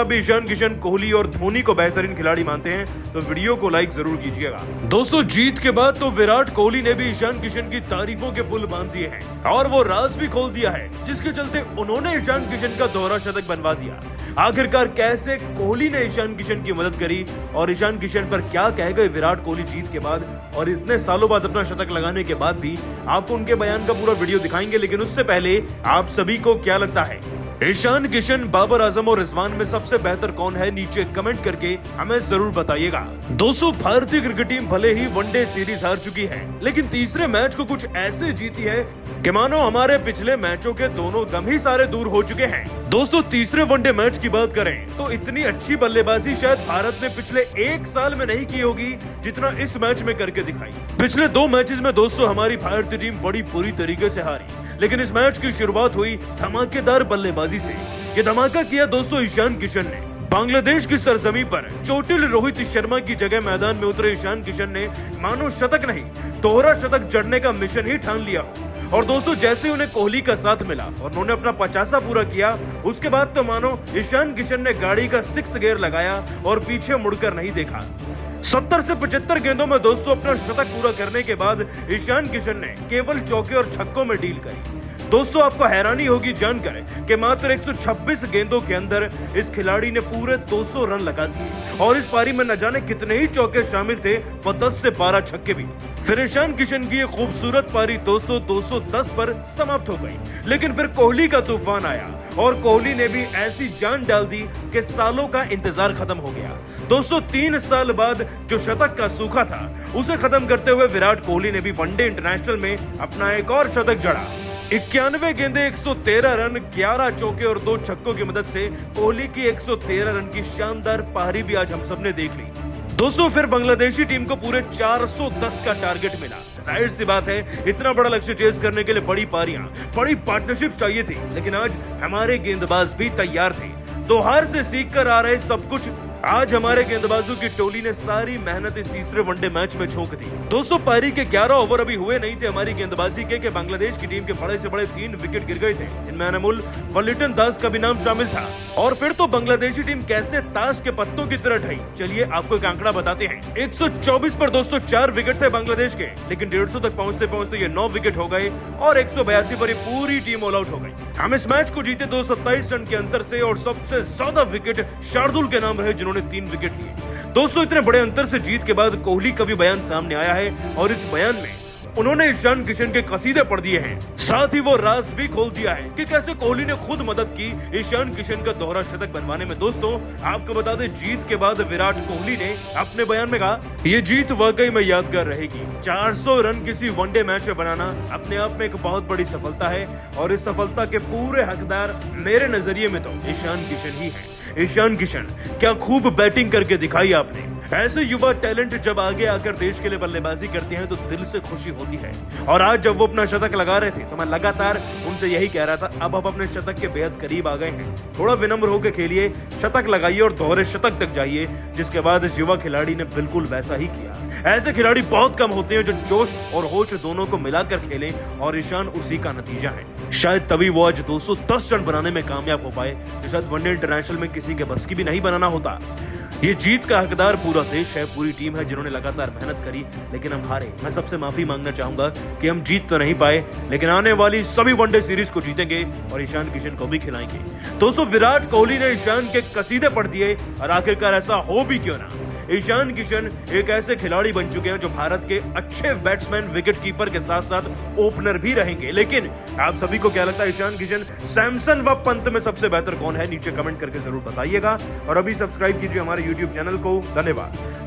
आप भी ईशान, किशन, कोहली और धोनी को बेहतरीन खिलाड़ी मानते हैं तो वीडियो को लाइक ज़रूर कीजिएगा। दोस्तों, जीत के बाद तो विराट कोहली ने भी ईशान, किशन की तारीफों के पुल बाँध दिए हैं, और वो राज भी खोल दिया है, जिसके चलते उन्होंने ईशान, किशन का दोहरा शतक बनवा दिया। आखिरकार कैसे कोहली ने ईशान, किशन की मदद करी, और ईशान, किशन पर क्या कह गए विराट कोहली जीत के बाद, और इतने सालों बाद अपना शतक लगाने के बाद भी, आपको उनके बयान का पूरा वीडियो दिखाएँगे, लेकिन उससे पहले आप सभी को क्या लगता है? ईशान, किशन, बाबर आज़म और रिजवान में सबसे बेहतर कौन है, नीचे कमेंट करके हमें ज़रूर बताइएगा। दोस्तों भारतीय क्रिकेट टीम भले ही वनडे सीरीज़ हार चुकी है, लेकिन तीसरे मैच को कुछ ऐसे जीती है कि मानो हमारे पिछले मैचों के दोनों दम ही सारे दूर हो चुके हैं। दोस्तों तीसरे वनडे मैच की बात करें तो इतनी अच्छी बल्लेबाजी शायद भारत ने पिछले एक साल में नहीं की होगी, जितना इस मैच में करके दिखाई। पिछले दो मैचेस में दोस्तों हमारी भारतीय टीम बड़ी बुरी तरीके से हारी। लेकिन इस मैच की शुरुआत हुई धमाकेदार बल्लेबाजी से। ये धमाका किया दोस्तों ईशान किशन ने। बांग्लादेश की सरजमी पर चोटिल रोहित शर्मा की जगह मैदान में उतरे ईशान किशन ने मानो शतक नहीं, दोहरा शतक जड़ने का मिशन ही ठान लिया। और दोस्तों जैसे ही उन्हें कोहली का साथ मिला और उन्होंने अपना पचासा पूरा किया, उसके बाद तो मानो ईशान किशन ने गाड़ी का सिक्स गियर लगाया और पीछे मुड़कर नहीं देखा। सत्तर से पचहत्तर गेंदों में दोस्तों अपना शतक पूरा करने के बाद ईशान किशन ने केवल चौके और छक्कों में डील करी। दोस्तों आपको हैरानी होगी जानकर कि मात्र 126 गेंदों के अंदर इस खिलाड़ी ने पूरे 200 रन लगा दिए। और इस पारी में न जाने कितने ही चौके शामिल थे व 10 से 12 छक्के भी। फिर ईशान किशन की खूबसूरत पारी दोस्तों 210 पर समाप्त हो गई। लेकिन फिर कोहली का तूफ़ान आया। और कोहली ने भी ऐसी जान डाल दी कि सालों का इंतज़ार खत्म हो गया। दोस्तों, तीन साल बाद जो शतक का सूखा था, उसे खत्म करते हुए विराट कोहली ने भी वनडे इंटरनेशनल में अपना एक और शतक जड़ा। इक्यानवे गेंदे 113 रन 11 चौके और दो छक्कों की मदद से कोहली की 113 रन की शानदार पारी भी आज हम सबने देख ली। दोस्तों, फिर बांग्लादेशी टीम को पूरे 410 का टारगेट मिला। ज़ाहिर सी बात है, इतना बड़ा लक्ष्य चेस करने के लिए बड़ी पारियाँ, बड़ी पार्टनरशिप चाहिए थी, लेकिन आज हमारे गेंदबाज भी तैयार थे। तो हार से सीख कर आ रहे सब कुछ आज हमारे गेंदबाजों की टोली ने सारी मेहनत इस तीसरे वनडे मैच में झोंक दी। दोस्तों पारी के 11 ओवर अभी हुए नहीं थे हमारी गेंदबाजी के, के बांग्लादेश की टीम के बड़े से बड़े तीन विकेट गिर गए थे जिनमें अनमोल व लिटन दास का भी नाम शामिल था। और फिर तो बांग्लादेशी टीम कैसे ताश के पत्तों की तरह ढाई चलिए आपको एक आंकड़ा बताते हैं। एक पर चार विकेट थे बांग्लादेश के लेकिन डेढ़ तक पहुँचते पहुँचते ये नौ विकेट हो गए और एक पर ये पूरी टीम ऑल आउट हो गई। हम इस मैच को जीते दो सौ सत्ताइस रन के अंतर से और सबसे ज़्यादा विकेट शार्दुल के नाम रहे, जिन्होंने तीन विकेट लिए। दोस्तों इतने बड़े अंतर से जीत के बाद कोहली का भी बयान सामने आया है और इस बयान में उन्होंने ईशान किशन के कसीदे पढ़ दिए हैं। साथ ही वो राज भी खोल दिया है कि कैसे कोहली ने खुद मदद की ईशान किशन का दोहरा शतक बनवाने में। दोस्तों, आपको बता दें, जीत के बाद विराट कोहली ने अपने बयान में कहा, ये जीत वाकई में यादगार रहेगी। 400 रन किसी वनडे मैच में बनाना अपने आप में एक बहुत बड़ी सफलता है और इस सफलता के पूरे हकदार मेरे नज़रिए में तो ईशान किशन ही है। ईशान किशन, क्या खूब बैटिंग करके दिखाई आपने? ऐसे युवा टैलेंट जब आगे आकर देश के लिए बल्लेबाजी करते हैं तो दिल से खुशी होती है। और आज जब वो अपना शतक लगा रहे थे तो मैं लगातार उनसे यही कह रहा था, अब आप अपने शतक के बेहद करीब आ गए हैं। थोड़ा विनम्र होकर खेलिए, शतक लगाइए और दोहरे शतक तक जाइए, जिसके बाद इस युवा खिलाड़ी ने बिल्कुल वैसा ही किया। ऐसे खिलाड़ी बहुत कम होते हैं जो जोश और होश दोनों को मिलाकर खेले, और ईशान उसी का नतीजा है। शायद तभी वो आज 210 रन बनाने में कामयाब हो पाए, जो शायद वनडे इंटरनेशनल में किसी के बस की भी नहीं बनाना होता। ये जीत का हकदार पूरा देश है, पूरी टीम है, जिन्होंने लगातार मेहनत करी, लेकिन हम हारे। मैं सबसे माफ़ी मांगना चाहूँगा कि हम जीत तो नहीं पाए, लेकिन आने वाली सभी वनडे सीरीज़ को जीतेंगे और ईशान किशन को भी खिलाएँगे। दोस्तों, विराट कोहली ने ईशान के कसीदे पढ़ दिए और आखिरकार ऐसा हो भी क्यों ना? ईशान किशन एक ऐसे खिलाड़ी बन चुके हैं जो भारत के अच्छे बैट्समैन विकेट कीपर के साथ साथ ओपनर भी रहेंगे। लेकिन आप सभी को क्या लगता है, ईशान किशन सैमसन व पंत में सबसे बेहतर कौन है? नीचे कमेंट करके ज़रूर बताइएगा। और अभी सब्सक्राइब कीजिए हमारे यूट्यूब चैनल को। धन्यवाद।